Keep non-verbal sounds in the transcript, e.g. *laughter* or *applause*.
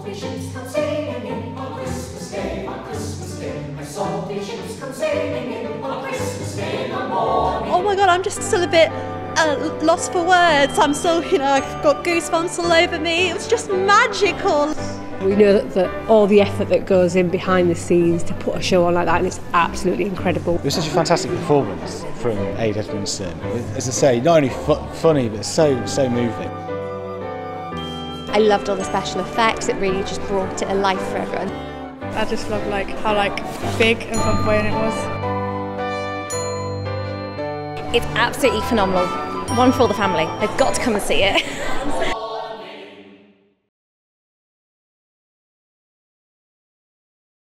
saw three ships come sailing in on Christmas Day, on Christmas Day. I saw three ships come sailing in on Christmas Day in the morning. Oh my god, I'm just still a bit uh, lost for words. I'm still, you know, I've got goosebumps all over me. It was just magical. We know that, that all the effort that goes in behind the scenes to put a show on like that, and it's absolutely incredible. It was such a fantastic performance from Ade Edmondson. As I say, not only fu- funny, but so, so moving. I loved all the special effects. It really just brought it alive for everyone. I just love like how like big and flamboyant it was. It's absolutely phenomenal. One for all the family. They've got to come and see it. *laughs*